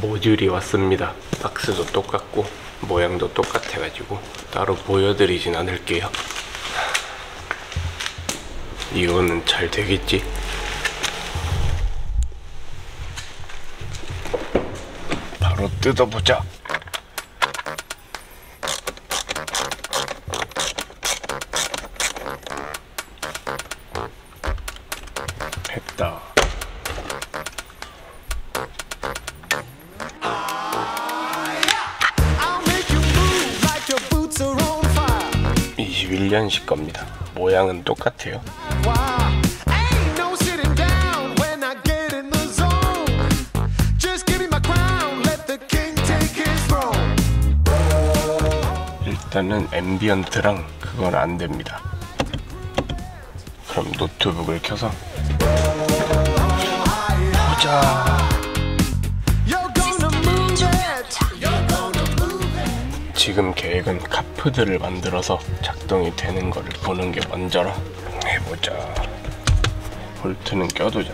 모듈이 왔습니다. 박스도 똑같고 모양도 똑같아 가지고 따로 보여드리진 않을게요. 이거는 잘 되겠지? 바로 뜯어보자. 21년식 겁니다. 모양은 똑같아요. 일단은 앰비언트랑 그건 안 됩니다. 그럼 노트북을 켜서 보자. 지금 계획은 카프들을 만들어서 작동이 되는 거를 보는 게 먼저라. 해보자. 볼트는 껴두자.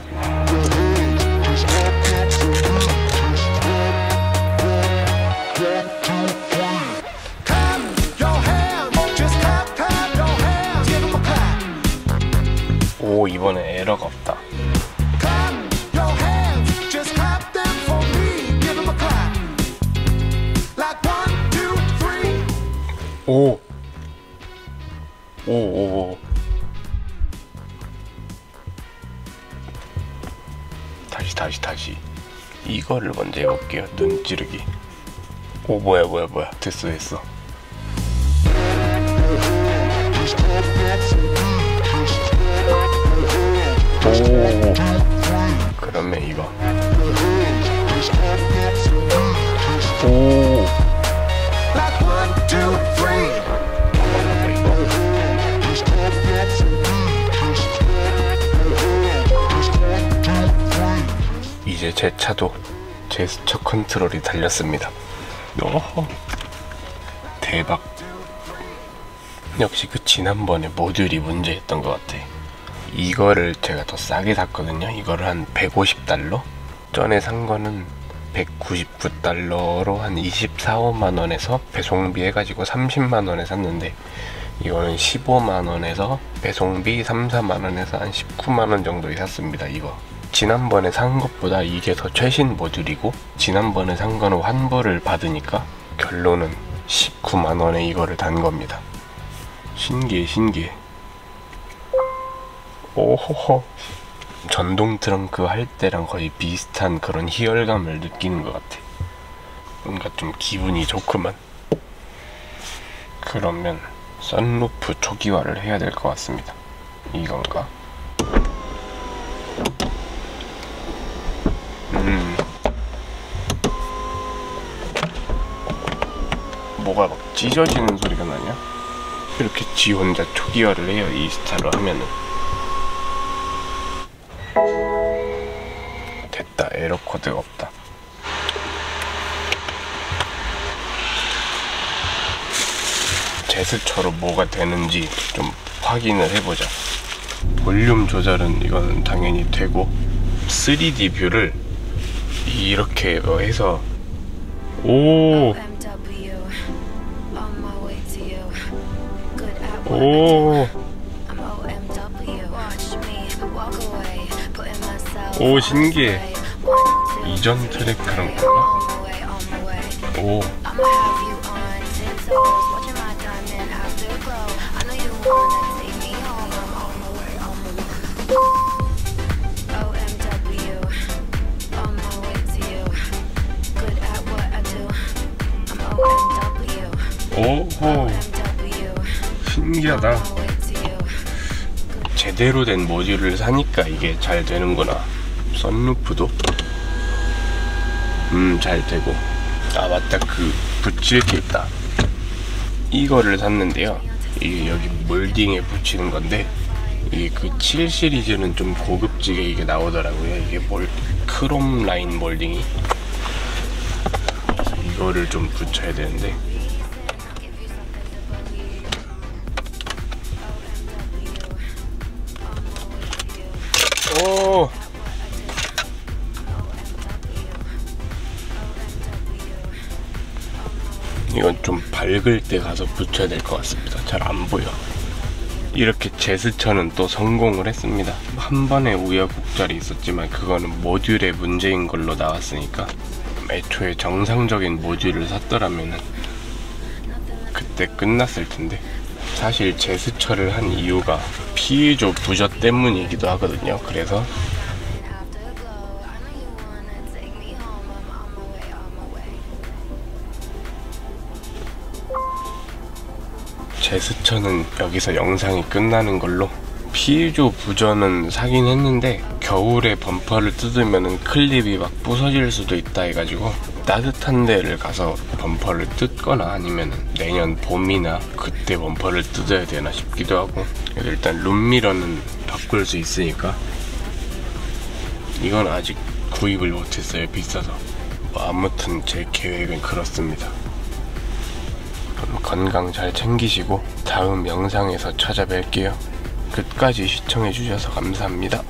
오 이번에 에러가 없다. 오. 오, 오, 오. 다시, 다시, 다시. 이거를 먼저 해볼게요. 눈 찌르기. 오, 뭐야, 뭐야, 뭐야. 됐어, 됐어. 제 차도 제스처 컨트롤이 달렸습니다. 어허. 대박. 역시 그 지난번에 모듈이 문제였던 것 같아. 이거를 제가 더 싸게 샀거든요. 이거를 한 150달러? 전에 산 거는 199달러로 한 24, 5만 원에서 배송비 해가지고 30만 원에 샀는데 이거는 15만 원에서 배송비 3, 4만 원에서 한 19만 원 정도에 샀습니다. 이거. 지난번에 산 것보다 이게 더 최신 모듈이고 지난번에 산 거는 환불을 받으니까 결론은 19만 원에 이거를 단 겁니다. 신기해 신기해. 오호호. 전동 트렁크 할 때랑 거의 비슷한 그런 희열감을 느끼는 것 같아. 뭔가 좀 기분이 좋구만. 그러면 썬루프 초기화를 해야 될 것 같습니다. 이건가? 음. 뭐가 막 찢어지는 소리가 나냐? 이렇게 지 혼자 초기화를 해요, 이 스타로 하면은. 됐다, 에러 코드가 없다. 제스처로 뭐가 되는지 좀 확인을 해보자. 볼륨 조절은 이거는 당연히 되고 3D 뷰를 이렇게 뭐 해서 오. 오, 오 신기해. 이전 트랙 그런 way. 오, 오호, 신기하다. way to you. 제대로 된 모듈을 사니까 이게 잘 되는구나. 썬루프도 음 잘 되고 아 맞다 그 붙일 게 있다. 이거를 샀는데요. 이게 여기 몰딩에 붙이는 건데 이게 그 7 시리즈는 좀 고급지게 이게 나오더라고요. 이게 몰 크롬 라인 몰딩이 이거를 좀 붙여야 되는데 좀 밝을 때 가서 붙여야 될 것 같습니다. 잘 안 보여. 이렇게 제스처는 또 성공을 했습니다. 한 번에 우여곡절이 있었지만 그거는 모듈의 문제인 걸로 나왔으니까 애초에 정상적인 모듈을 샀더라면은 그때 끝났을 텐데 사실 제스처를 한 이유가 피조 부저 때문이기도 하거든요. 그래서 제스처는 여기서 영상이 끝나는 걸로 피조 부저는 사긴 했는데 겨울에 범퍼를 뜯으면 클립이 막 부서질 수도 있다 해가지고 따뜻한 데를 가서 범퍼를 뜯거나 아니면 내년 봄이나 그때 범퍼를 뜯어야 되나 싶기도 하고 일단 룸미러는 바꿀 수 있으니까 이건 아직 구입을 못했어요 비싸서. 뭐 아무튼 제 계획은 그렇습니다 건강 잘 챙기시고 다음 영상에서 찾아뵐게요. 끝까지 시청해주셔서 감사합니다.